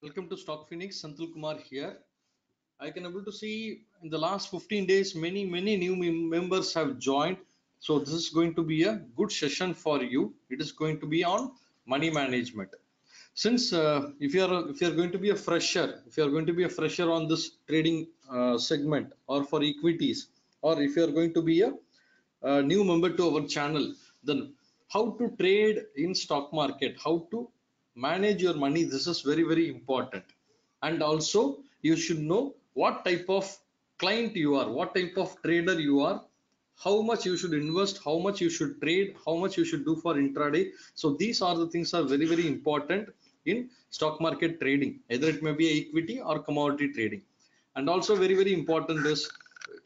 Welcome to Stock Phoenix, Santul Kumar here. I can able to see in the last 15 days, many, many new members have joined. So this is going to be a good session for you. It is going to be on money management. Since uh, if you are if you are going to be a fresher, if you are going to be a fresher on this trading uh, segment or for equities, or if you are going to be a, a new member to our channel, then how to trade in stock market, how to manage your money. This is very very important. And also you should know what type of client you are what type of trader you are how much you should invest how much you should trade how much you should do for intraday. So these are the things are very very important in stock market trading either it may be equity or commodity trading. And also very very important is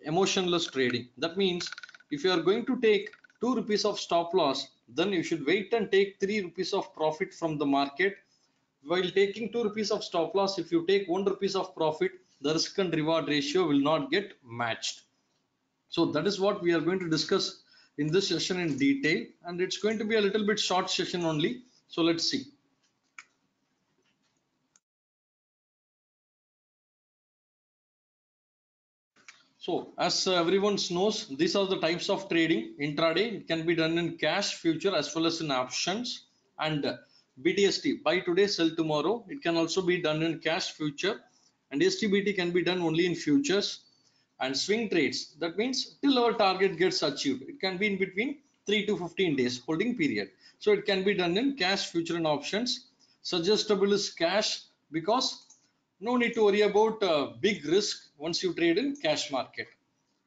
emotionless trading. That means if you are going to take 2 rupees of stop loss then you should wait and take 3 rupees of profit from the market. While taking 2 rupees of stop loss if you take 1 rupees of profit the risk and reward ratio will not get matched. So that is what we are going to discuss in this session in detail and it's going to be a little bit short session only. So let's see So as uh, everyone knows, these are the types of trading. Intraday, it can be done in cash, future as well as in options and uh, BTST, buy today, sell tomorrow. It can also be done in cash, future and STBT can be done only in futures and swing trades. That means till our target gets achieved. It can be in between 3 to 15 days holding period. So it can be done in cash, future and options. Suggestible is cash because no need to worry about uh, big risk once you trade in cash market.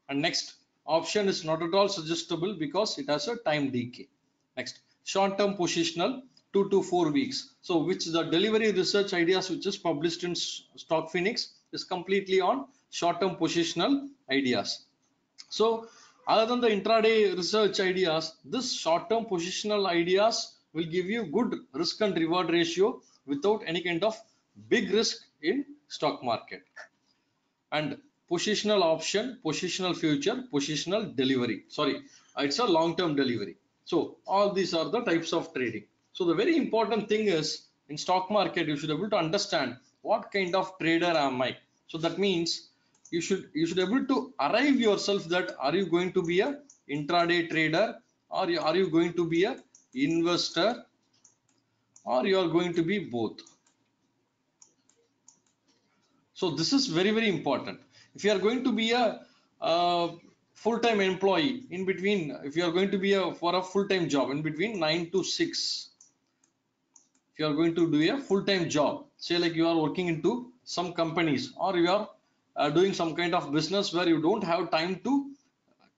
And next option is not at all suggestible because it has a time decay. Next short term positional 2 to 4 weeks. So which the delivery research ideas which is published in stock phoenix is completely on short term positional ideas. So other than the intraday research ideas this short term positional ideas will give you good risk and reward ratio without any kind of big risk in stock market. And positional option positional future positional delivery. Sorry it's a long term delivery. So all these are the types of trading. So the very important thing is in stock market you should be able to understand what kind of trader am i. So that means you should you should be able to arrive yourself that are you going to be a intraday trader? Or are you going to be a investor? Or you are going to be both so this is very very important. If you are going to be a, uh full-time employee in between if you are going to be a for a full-time job in between 9 to 6 if you are going to do a full-time job say like you are working into some companies or you are uh, doing some kind of business where you don't have time to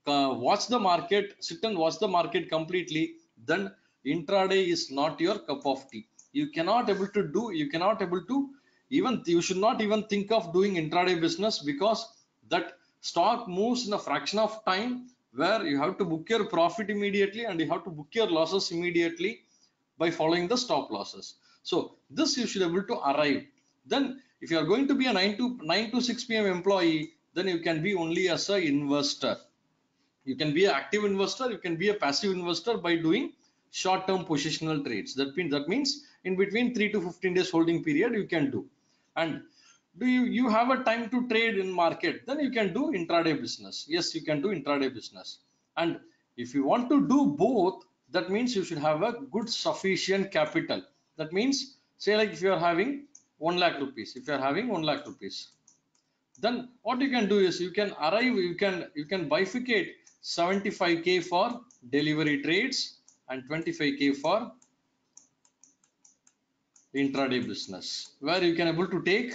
uh, watch the market sit and watch the market completely then intraday is not your cup of tea. You cannot able to do you cannot able to even you should not even think of doing intraday business because that stock moves in a fraction of time where you have to book your profit immediately and you have to book your losses immediately by following the stop losses. So this you should be able to arrive. Then if you are going to be a 9 to 9 to 6 pm employee then you can be only as a investor. You can be an active investor you can be a passive investor by doing short term positional trades. That means that means in between 3 to 15 days holding period you can do and do you you have a time to trade in market then you can do intraday business. Yes you can do intraday business. And if you want to do both that means you should have a good sufficient capital. That means say like if you are having 1 lakh rupees if you are having 1 lakh rupees then what you can do is you can arrive you can you can bifurcate 75k for delivery trades and 25k for intraday business where you can able to take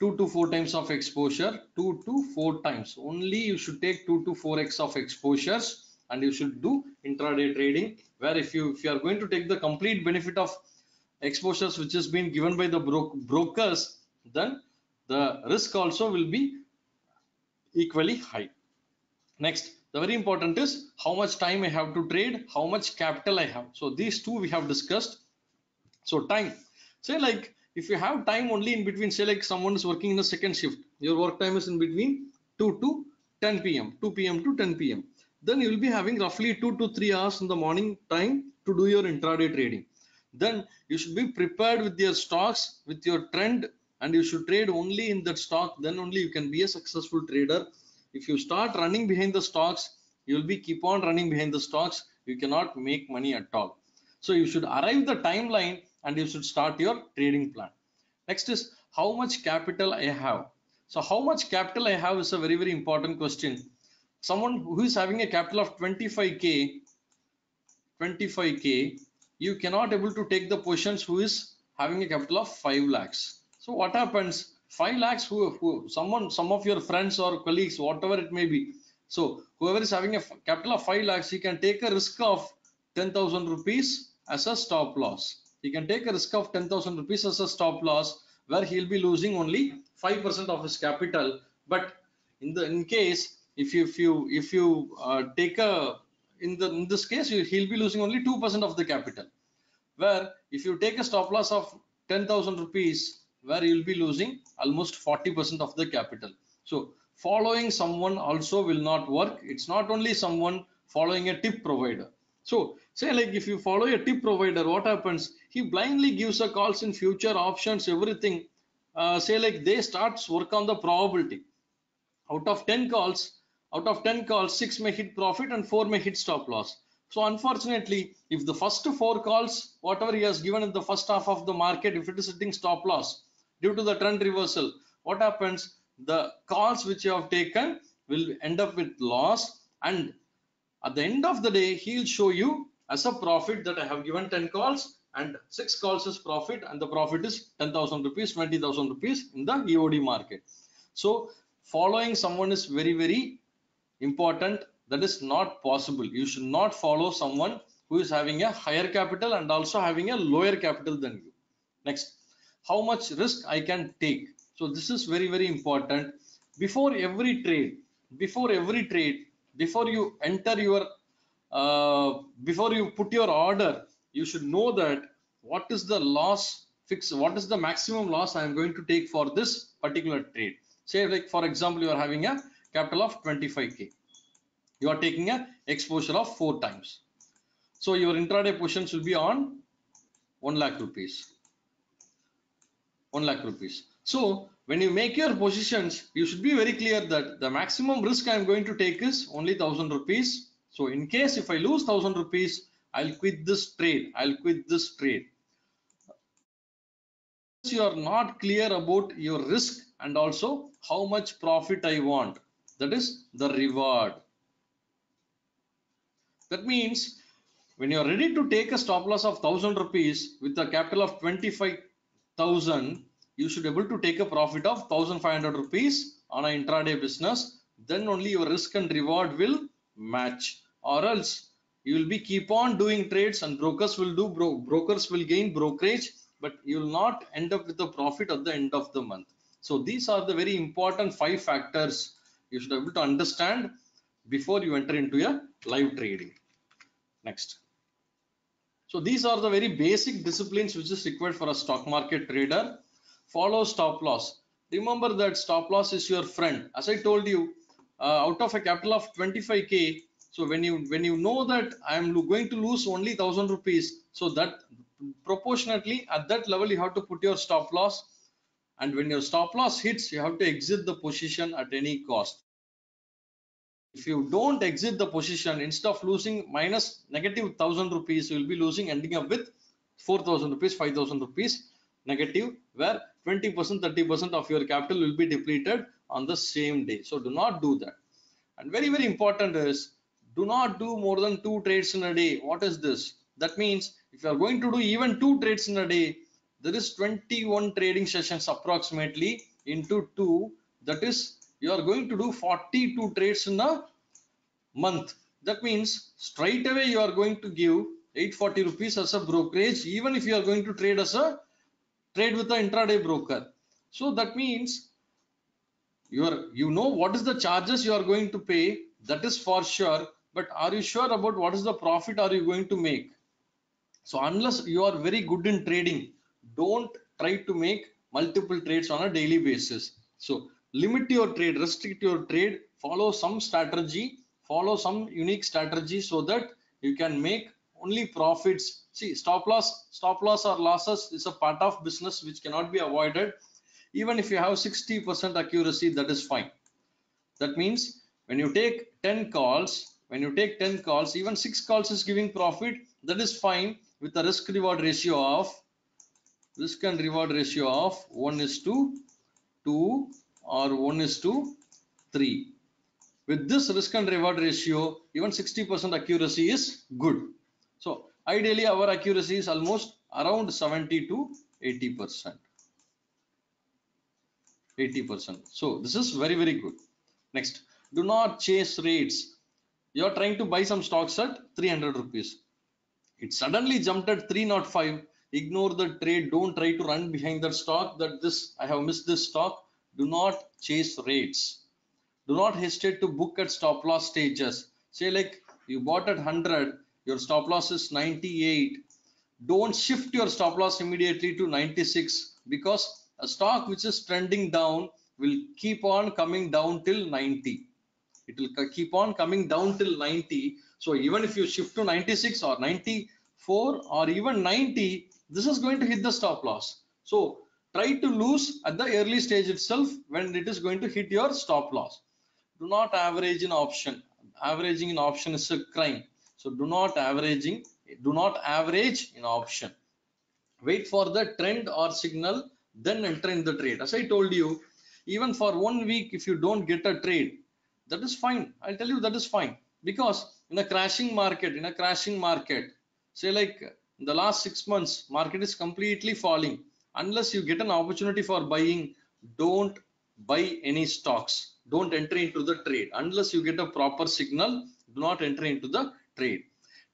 2 to 4 times of exposure 2 to 4 times. Only you should take 2 to 4x of exposures and you should do intraday trading where if you if you are going to take the complete benefit of exposures which has been given by the bro- brokers then the risk also will be equally high. Next the very important is how much time i have to trade how much capital i have. So these two we have discussed. So time say like if you have time only in between say like someone is working in the second shift your work time is in between 2 to 10 pm 2 pm to 10 pm then you will be having roughly 2 to 3 hours in the morning time to do your intraday trading. Then you should be prepared with your stocks with your trend and you should trade only in that stock. Then only you can be a successful trader. If you start running behind the stocks you will be keep on running behind the stocks. You cannot make money at all. So you should arrive the timeline and you should start your trading plan. Next is how much capital i have? So how much capital i have is a very very important question. Someone who is having a capital of 25k 25k you cannot able to take the positions who is having a capital of 5 lakhs. So what happens? 5 lakhs who, who someone some of your friends or colleagues whatever it may be. So whoever is having a capital of 5 lakhs he can take a risk of 10000 rupees as a stop loss he can take a risk of 10000 rupees as a stop loss where he'll be losing only 5% of his capital. But in the in case if you if you if you uh, take a in the in this case you, he'll be losing only 2% of the capital. Where if you take a stop loss of 10000 rupees where you'll be losing almost 40% of the capital. So following someone also will not work. It's not only someone following a tip provider so say like if you follow a tip provider what happens? He blindly gives a calls in future options everything. Uh, say like they starts work on the probability. Out of 10 calls out of 10 calls 6 may hit profit and 4 may hit stop loss. So unfortunately if the first four calls whatever he has given in the first half of the market if it is hitting stop loss due to the trend reversal what happens? The calls which you have taken will end up with loss and at the end of the day he'll show you as a profit that i have given 10 calls and 6 calls is profit and the profit is 10000 rupees 20000 rupees in the eod market. So following someone is very very important. That is not possible. You should not follow someone who is having a higher capital and also having a lower capital than you. Next how much risk i can take? So this is very very important. Before every trade before every trade before you enter your uh, before you put your order you should know that what is the loss fix what is the maximum loss i am going to take for this particular trade. Say like for example you are having a capital of 25k you are taking a exposure of four times. So your intraday positions will be on 1 lakh rupees. 1 lakh rupees. So when you make your positions you should be very clear that the maximum risk i am going to take is only 1000 rupees. So in case if i lose 1000 rupees i'll quit this trade. I'll quit this trade. You are not clear about your risk and also how much profit i want that is the reward. That means when you are ready to take a stop loss of 1000 rupees with a capital of 25000 you should be able to take a profit of 1500 rupees on an intraday business. Then only your risk and reward will match. Or else you will be keep on doing trades and brokers will do bro brokers will gain brokerage but you will not end up with a profit at the end of the month. So these are the very important five factors you should be able to understand before you enter into a live trading. Next. So these are the very basic disciplines which is required for a stock market trader follow stop loss. Remember that stop loss is your friend. As i told you uh, out of a capital of 25k so when you when you know that i am going to lose only 1000 rupees so that proportionately at that level you have to put your stop loss. And when your stop loss hits you have to exit the position at any cost. If you don't exit the position instead of losing minus negative 1000 rupees you will be losing ending up with 4000 rupees 5000 rupees negative where 20% 30% of your capital will be depleted on the same day. So do not do that. And very very important is do not do more than two trades in a day. What is this? That means if you are going to do even two trades in a day there is 21 trading sessions approximately into two. That is you are going to do 42 trades in a month. That means straight away you are going to give 840 rupees as a brokerage even if you are going to trade as a trade with the intraday broker. So that means you are you know what is the charges you are going to pay. That is for sure. But are you sure about what is the profit are you going to make? So unless you are very good in trading don't try to make multiple trades on a daily basis. So limit your trade restrict your trade follow some strategy follow some unique strategy so that you can make only profits. See stop loss stop loss or losses is a part of business which cannot be avoided. Even if you have 60% accuracy that is fine. That means when you take 10 calls when you take 10 calls even 6 calls is giving profit that is fine with a risk reward ratio of risk and reward ratio of 1 is to 2 or 1 is to 3 with this risk and reward ratio even 60% accuracy is good so ideally our accuracy is almost around 70 to 80 percent. 80 percent. So this is very very good. Next do not chase rates. You are trying to buy some stocks at 300 rupees. It suddenly jumped at 305 ignore the trade. Don't try to run behind that stock that this i have missed this stock. Do not chase rates. Do not hesitate to book at stop loss stages. Say like you bought at 100 your stop loss is 98 don't shift your stop loss immediately to 96 because a stock which is trending down will keep on coming down till 90 it will keep on coming down till 90 so even if you shift to 96 or 94 or even 90 this is going to hit the stop loss. So try to lose at the early stage itself when it is going to hit your stop loss. Do not average in option. Averaging in option is a crime so do not averaging do not average in option. Wait for the trend or signal then enter in the trade. As i told you even for one week if you don't get a trade that is fine. I'll tell you that is fine. Because in a crashing market in a crashing market say like in the last six months market is completely falling. Unless you get an opportunity for buying don't buy any stocks. Don't enter into the trade. Unless you get a proper signal do not enter into the trade.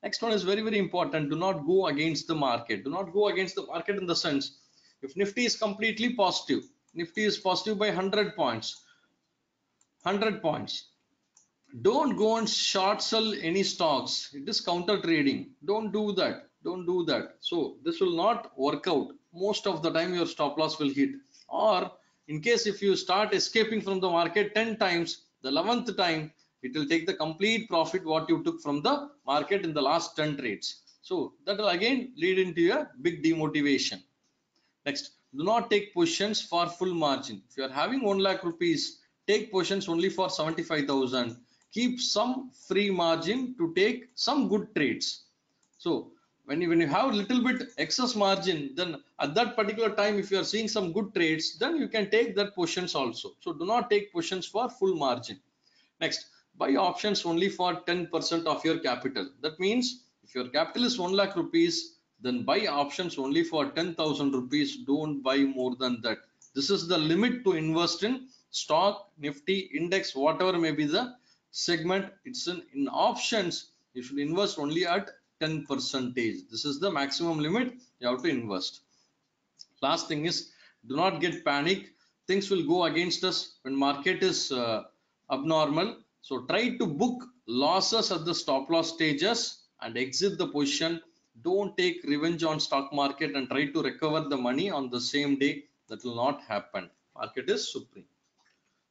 Next one is very very important. Do not go against the market. Do not go against the market in the sense if nifty is completely positive nifty is positive by 100 points 100 points. Don't go and short sell any stocks. It is counter trading. Don't do that. Don't do that. So this will not work out. Most of the time your stop loss will hit. Or in case if you start escaping from the market 10 times the 11th time it will take the complete profit what you took from the market in the last 10 trades. So that will again lead into a big demotivation. Next do not take positions for full margin. If you are having 1 lakh rupees take positions only for 75000 keep some free margin to take some good trades. So when you when you have a little bit excess margin then at that particular time if you are seeing some good trades then you can take that positions also. So do not take positions for full margin. Next buy options only for 10% of your capital. That means if your capital is 1 lakh rupees then buy options only for 10000 rupees. Don't buy more than that. This is the limit to invest in stock nifty index whatever may be the segment. It's in, in options you should invest only at 10 percentage. This is the maximum limit you have to invest. Last thing is do not get panic. Things will go against us when market is uh, abnormal so try to book losses at the stop loss stages and exit the position. Don't take revenge on stock market and try to recover the money on the same day. That will not happen. Market is supreme.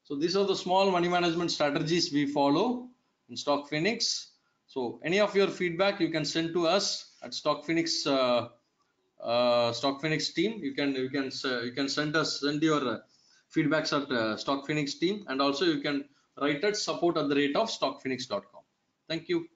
So these are the small money management strategies we follow in stock phoenix. So any of your feedback you can send to us at stock phoenix uh, uh, stock phoenix team. You can you can uh, you can send us send your uh, feedbacks at uh, stock phoenix team. And also you can write at support at the rate of stockphoenix.com thank you